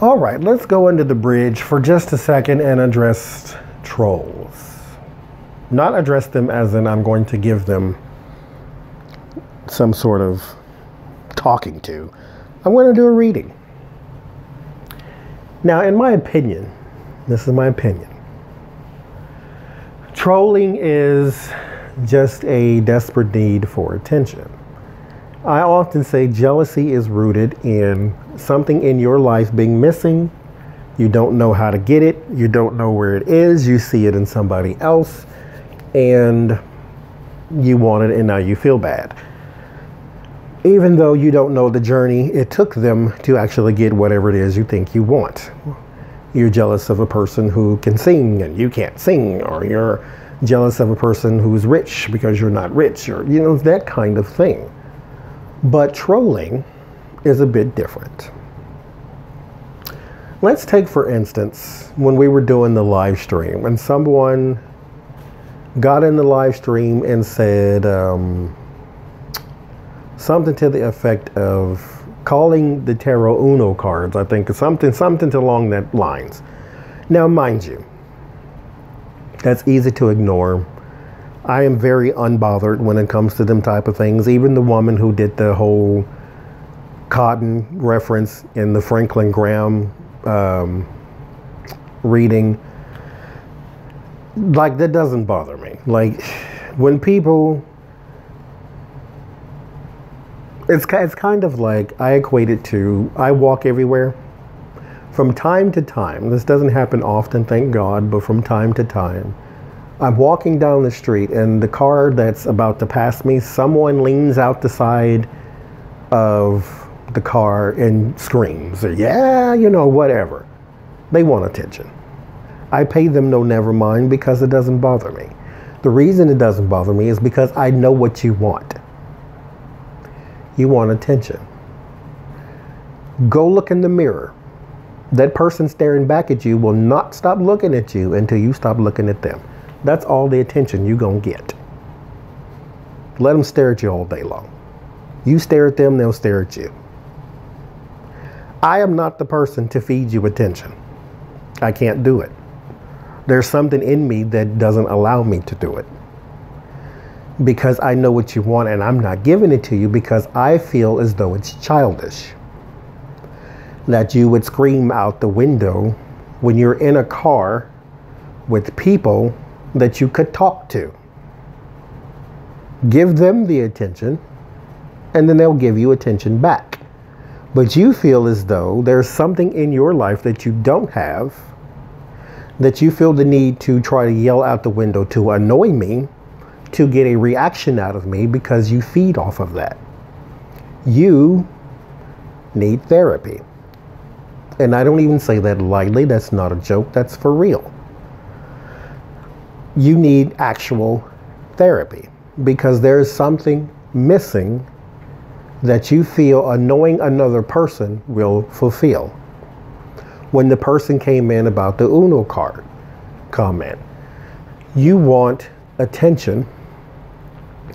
All right, let's go under the bridge for just a second and address trolls. Not address them as in I'm going to give them some sort of talking to. I'm going to do a reading. Now, in my opinion, this is my opinion, trolling is just a desperate need for attention. I often say jealousy is rooted in something in your life being missing. You don't know how to get it, you don't know where it is, you see it in somebody else, and you want it, and now you feel bad. Even though you don't know the journey it took them to actually get whatever it is you think you want. You're jealous of a person who can sing and you can't sing, or you're jealous of a person who's rich because you're not rich, or you know, that kind of thing. But trolling is a bit different. Let's take, for instance, when we were doing the live stream and someone got in the live stream and said um, something to the effect of calling the tarot Uno cards, I think, something, something along that lines. Now, mind you, that's easy to ignore. I am very unbothered when it comes to them type of things. Even the woman who did the whole cotton reference in the Franklin Graham um, reading, like that doesn't bother me. Like when people, it's it's kind of like I equate it to I walk everywhere. From time to time, this doesn't happen often, thank God, but from time to time, I'm walking down the street and the car that's about to pass me, someone leans out the side of the car and screams, or, yeah, you know, whatever. They want attention. I pay them no never mind because it doesn't bother me. The reason it doesn't bother me is because I know what you want. You want attention. Go look in the mirror. That person staring back at you will not stop looking at you until you stop looking at them. That's all the attention you're going to get. Let them stare at you all day long. You stare at them, they'll stare at you. I am not the person to feed you attention. I can't do it. There's something in me that doesn't allow me to do it. Because I know what you want and I'm not giving it to you because I feel as though it's childish. That you would scream out the window when you're in a car with people that you could talk to. Give them the attention, and then they'll give you attention back. But you feel as though there's something in your life that you don't have, that you feel the need to try to yell out the window to annoy me, to get a reaction out of me because you feed off of that. You need therapy. And I don't even say that lightly, that's not a joke, that's for real you need actual therapy because there is something missing that you feel annoying another person will fulfill. When the person came in about the Uno card comment, you want attention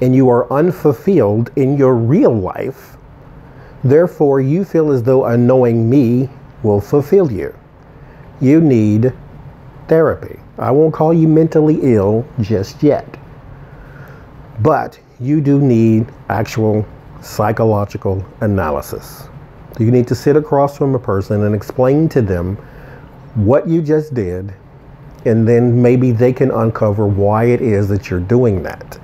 and you are unfulfilled in your real life. Therefore, you feel as though annoying me will fulfill you. You need therapy. I won't call you mentally ill just yet. But you do need actual psychological analysis. You need to sit across from a person and explain to them what you just did, and then maybe they can uncover why it is that you're doing that.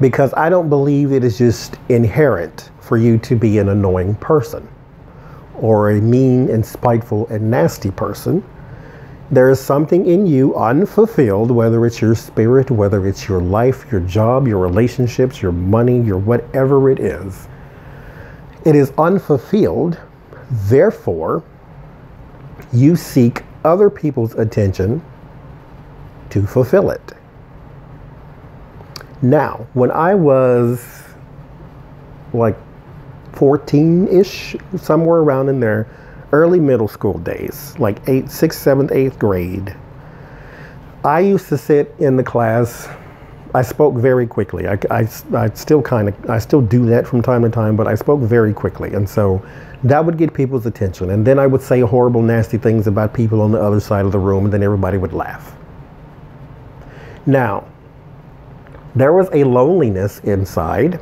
Because I don't believe it is just inherent for you to be an annoying person or a mean and spiteful and nasty person there is something in you unfulfilled, whether it's your spirit, whether it's your life, your job, your relationships, your money, your whatever it is. It is unfulfilled. Therefore, you seek other people's attention to fulfill it. Now, when I was like 14 ish, somewhere around in there, early middle school days, like eighth, sixth, seventh, eighth grade, I used to sit in the class. I spoke very quickly. I, I, I still kind of, I still do that from time to time, but I spoke very quickly. And so That would get people's attention. And then I would say horrible, nasty things about people on the other side of the room, and then everybody would laugh. Now, there was a loneliness inside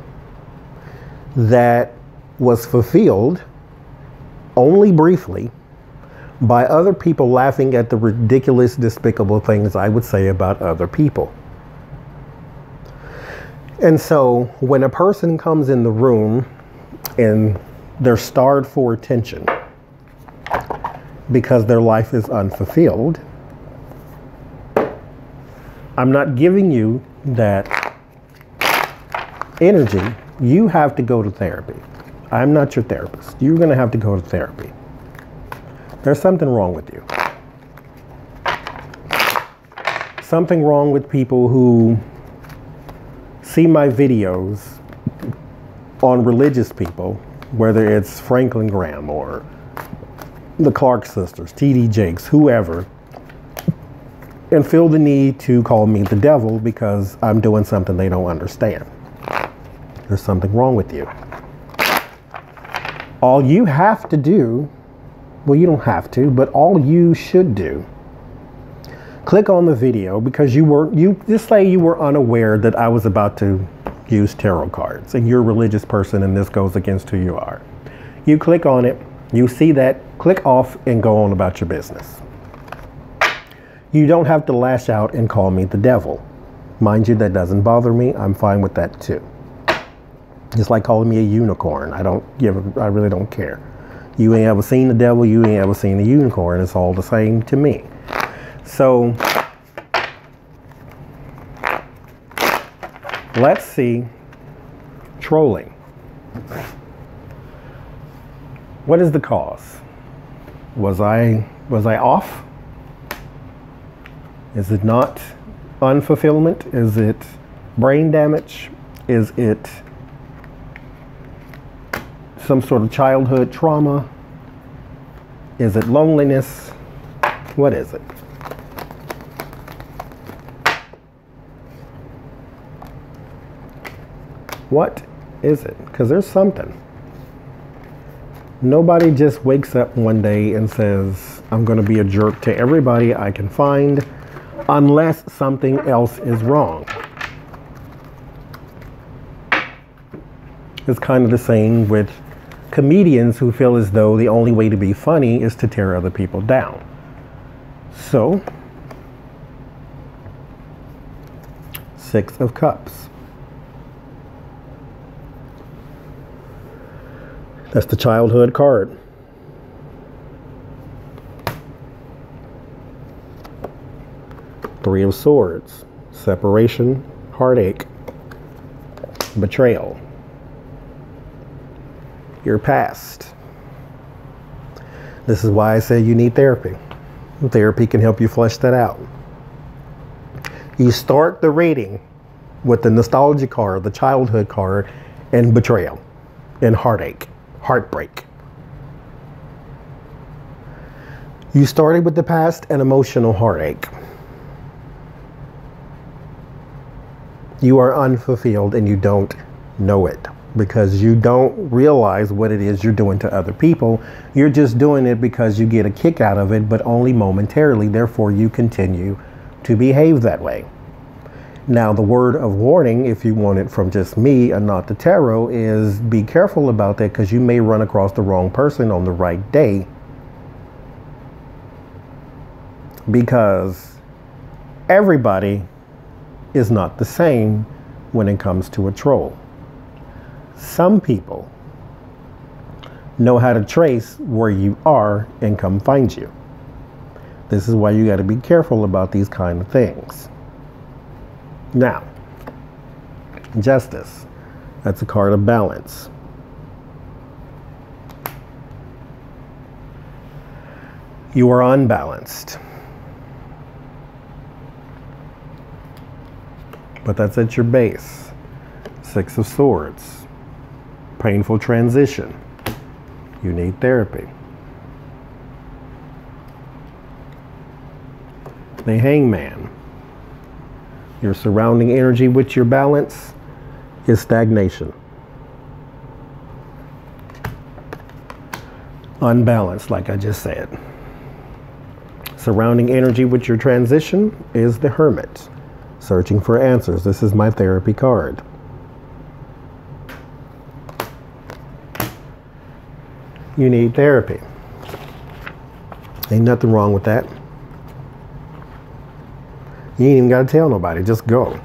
that was fulfilled only briefly by other people laughing at the ridiculous, despicable things I would say about other people. And so when a person comes in the room and they're starved for attention because their life is unfulfilled, I'm not giving you that energy. You have to go to therapy. I'm not your therapist. You're going to have to go to therapy. There's something wrong with you. Something wrong with people who see my videos on religious people, whether it's Franklin Graham or the Clark sisters, T.D. Jakes, whoever, and feel the need to call me the devil because I'm doing something they don't understand. There's something wrong with you. All you have to do, well, you don't have to, but all you should do, click on the video because you were, you just say you were unaware that I was about to use tarot cards and you're a religious person and this goes against who you are. You click on it, you see that, click off and go on about your business. You don't have to lash out and call me the devil. Mind you, that doesn't bother me. I'm fine with that too. Just like calling me a unicorn. I don't give, I really don't care. You ain't ever seen the devil, you ain't ever seen a unicorn. It's all the same to me. So, let's see trolling. What is the cause? Was I, was I off? Is it not unfulfillment? Is it brain damage? Is it some sort of childhood trauma? Is it loneliness? What is it? What is it? Because there's something. Nobody just wakes up one day and says, I'm going to be a jerk to everybody I can find unless something else is wrong. It's kind of the same with comedians who feel as though the only way to be funny is to tear other people down. So, Six of Cups. That's the childhood card. Three of Swords. Separation, heartache, betrayal your past. This is why I say you need therapy. Therapy can help you flesh that out. You start the reading with the nostalgia card, the childhood card, and betrayal, and heartache, heartbreak. You started with the past and emotional heartache. You are unfulfilled and you don't know it because you don't realize what it is you're doing to other people. You're just doing it because you get a kick out of it, but only momentarily. Therefore, you continue to behave that way. Now, the word of warning, if you want it from just me and not the tarot, is be careful about that because you may run across the wrong person on the right day. Because everybody is not the same when it comes to a troll. Some people know how to trace where you are and come find you. This is why you got to be careful about these kind of things. Now, justice. That's a card of balance. You are unbalanced. But that's at your base. Six of Swords painful transition. You need therapy. The hangman. Your surrounding energy with your balance is stagnation. unbalanced, like I just said. Surrounding energy with your transition is the hermit, searching for answers. This is my therapy card. You need therapy. Ain't nothing wrong with that. You ain't even got to tell nobody. Just go.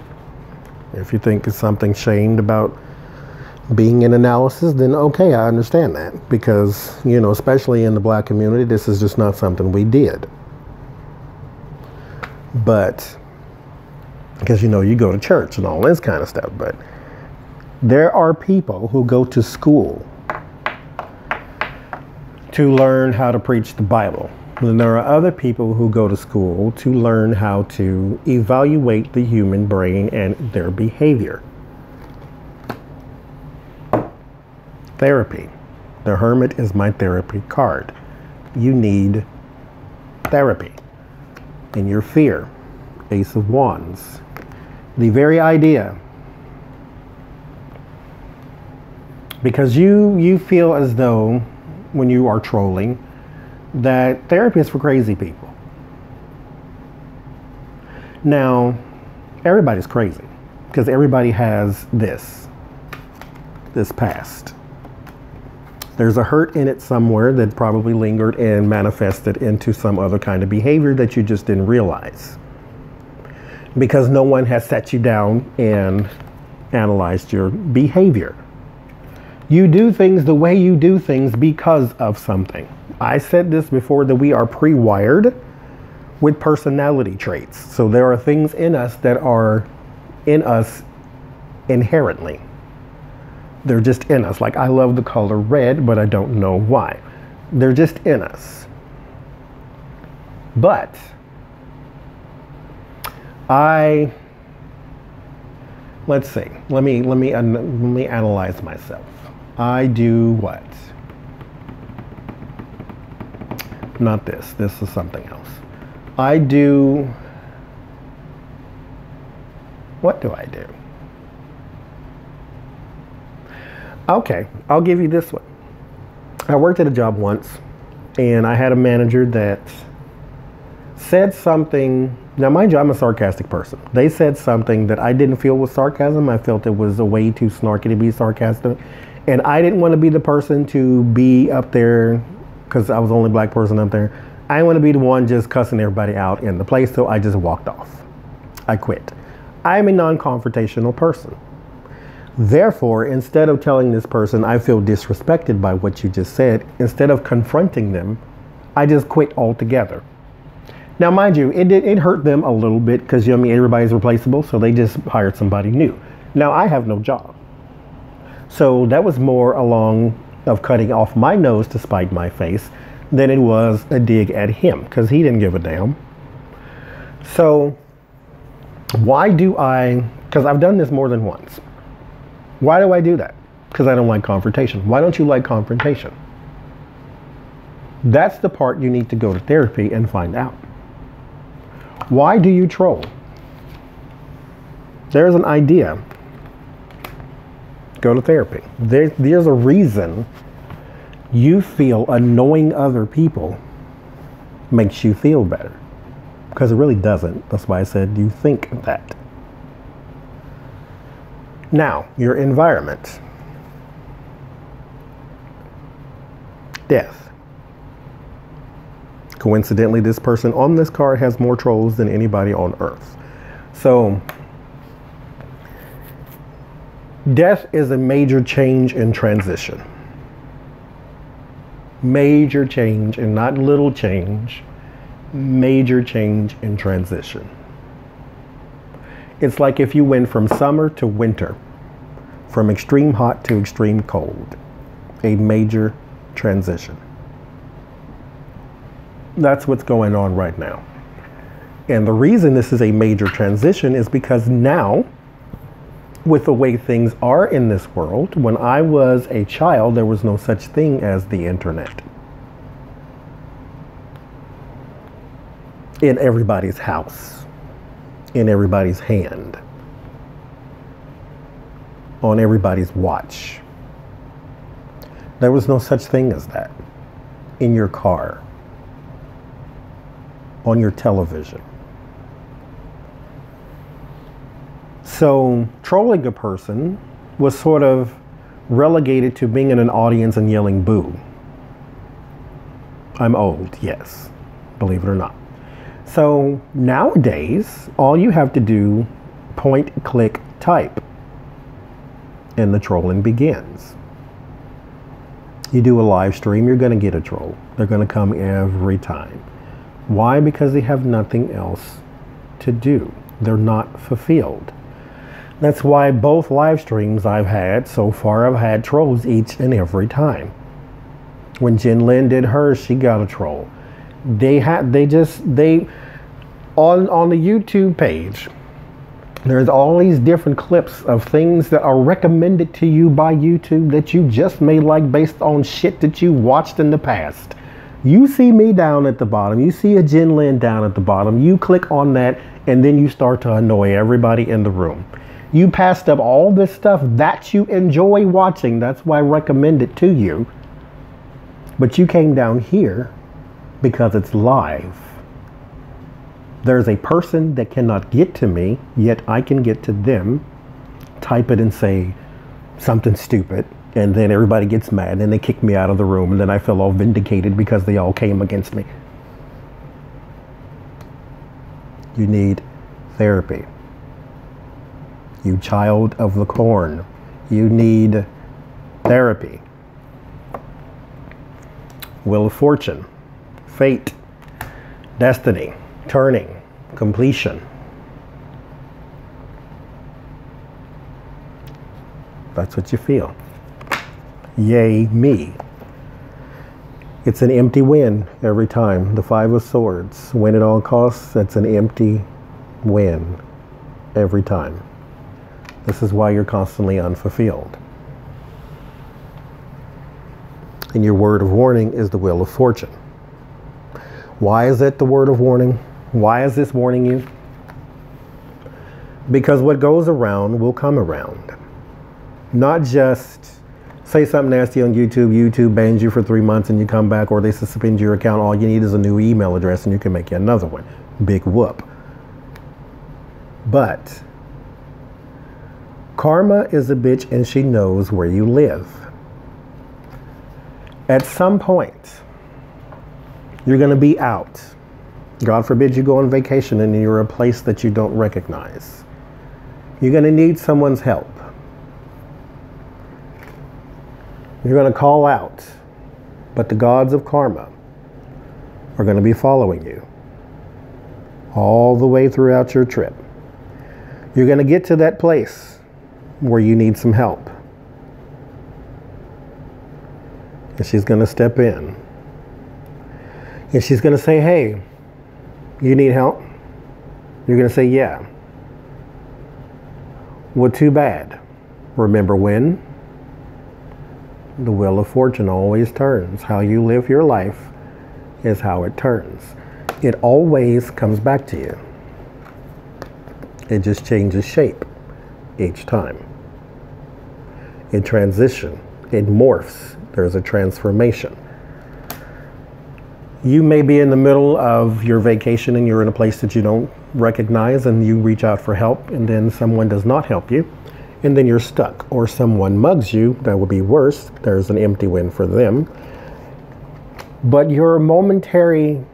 If you think it's something shamed about being in analysis, then okay, I understand that. Because, you know, especially in the black community, this is just not something we did. But, because, you know, you go to church and all this kind of stuff, but there are people who go to school to learn how to preach the Bible. And there are other people who go to school to learn how to evaluate the human brain and their behavior. Therapy. The Hermit is my therapy card. You need therapy in your fear. Ace of Wands. The very idea. Because you you feel as though when you are trolling that therapy is for crazy people. Now, everybody's crazy because everybody has this, this past. There's a hurt in it somewhere that probably lingered and manifested into some other kind of behavior that you just didn't realize. Because no one has sat you down and analyzed your behavior. You do things the way you do things because of something. I said this before that we are pre wired with personality traits. So there are things in us that are in us inherently. They're just in us. Like I love the color red, but I don't know why. They're just in us. But I let's see. Let me let me let me analyze myself. I do what? Not this. This is something else. I do. What do I do? Okay, I'll give you this one. I worked at a job once and I had a manager that said something. Now, mind you, I'm a sarcastic person. They said something that I didn't feel was sarcasm. I felt it was a way too snarky to be sarcastic. And I didn't want to be the person to be up there because I was the only black person up there. I didn't want to be the one just cussing everybody out in the place, so I just walked off. I quit. I'm a non confrontational person. Therefore, instead of telling this person I feel disrespected by what you just said, instead of confronting them, I just quit altogether. Now, mind you, it it hurt them a little bit because you know I mean everybody's replaceable, so they just hired somebody new. Now I have no job, so that was more along of cutting off my nose to spite my face than it was a dig at him because he didn't give a damn. So, why do I? Because I've done this more than once. Why do I do that? Because I don't like confrontation. Why don't you like confrontation? That's the part you need to go to therapy and find out. Why do you troll? There's an idea go to therapy. There, there's a reason you feel annoying other people makes you feel better. Because it really doesn't. That's why I said you think that. Now, your environment. Death. Coincidentally, this person on this card has more trolls than anybody on earth. So, Death is a major change in transition. Major change and not little change, major change in transition. It's like if you went from summer to winter, from extreme hot to extreme cold, a major transition. That's what's going on right now. And the reason this is a major transition is because now with the way things are in this world, when I was a child, there was no such thing as the internet. In everybody's house, in everybody's hand, on everybody's watch. There was no such thing as that. in your car, on your television. So, trolling a person was sort of relegated to being in an audience and yelling boo. I'm old, yes, believe it or not. So nowadays, all you have to do, point, click, type, and the trolling begins. You do a live stream, you're going to get a troll. They're going to come every time. Why? Because they have nothing else to do. They're not fulfilled. That's why both live streams I've had so far, I've had trolls each and every time. When Jen Lin did hers, she got a troll. They had, they just, they, on, on the YouTube page, there's all these different clips of things that are recommended to you by YouTube that you just may like based on shit that you watched in the past. You see me down at the bottom, you see a Jin Lin down at the bottom, you click on that, and then you start to annoy everybody in the room. You passed up all this stuff that you enjoy watching, that's why I recommend it to you. But you came down here because it's live. There's a person that cannot get to me, yet I can get to them, type it and say something stupid, and then everybody gets mad and they kick me out of the room, and then I feel all vindicated because they all came against me. You need therapy. You child of the corn. You need therapy. Wheel of Fortune, Fate, Destiny turning, completion. That's what you feel. Yay, me. It's an empty win every time. The Five of Swords. Win at all costs, that's an empty win every time. This is why you're constantly unfulfilled. And your word of warning is the Wheel of Fortune. Why is it the word of warning? Why is this warning you? Because what goes around will come around. Not just say something nasty on YouTube, YouTube bans you for three months and you come back, or they suspend your account. All you need is a new email address and you can make you another one. Big whoop. But karma is a bitch and she knows where you live. At some point, you're going to be out God forbid you go on vacation and you're a place that you don't recognize. You're going to need someone's help. You're going to call out, but the gods of karma are going to be following you all the way throughout your trip. You're going to get to that place where you need some help. And she's going to step in. And she's going to say, hey, you need help? You're going to say, yeah. Well, too bad. Remember when? The wheel of fortune always turns. How you live your life is how it turns. It always comes back to you. It just changes shape each time. In transition, it morphs. There's a transformation you may be in the middle of your vacation and you're in a place that you don't recognize and you reach out for help and then someone does not help you and then you're stuck or someone mugs you that would be worse there's an empty win for them but your momentary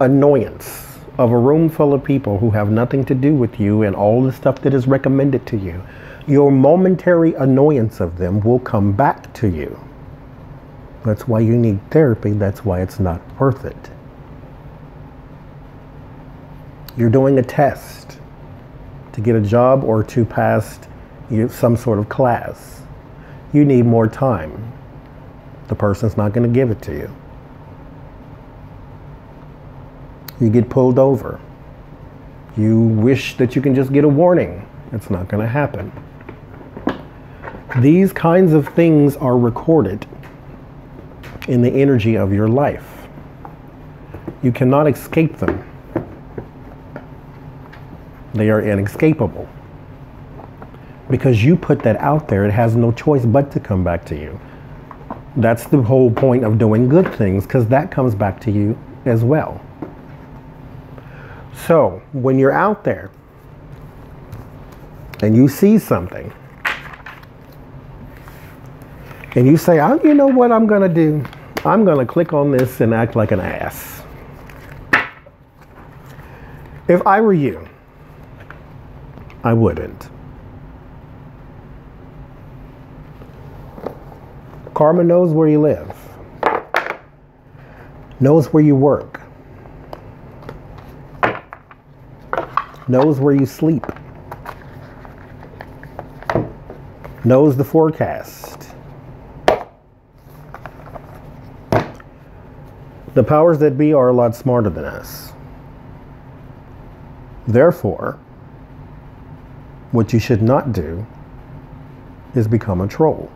annoyance of a room full of people who have nothing to do with you and all the stuff that is recommended to you your momentary annoyance of them will come back to you that's why you need therapy. That's why it's not worth it. You're doing a test to get a job or to pass some sort of class. You need more time. The person's not going to give it to you. You get pulled over. You wish that you can just get a warning. It's not going to happen. These kinds of things are recorded in the energy of your life. You cannot escape them. They are inescapable. Because you put that out there, it has no choice but to come back to you. That's the whole point of doing good things because that comes back to you as well. So when you're out there and you see something and you say, oh, you know what I'm going to do? I'm going to click on this and act like an ass. If I were you, I wouldn't. Karma knows where you live, knows where you work, knows where you sleep, knows the forecast. The powers that be are a lot smarter than us. Therefore, what you should not do is become a troll.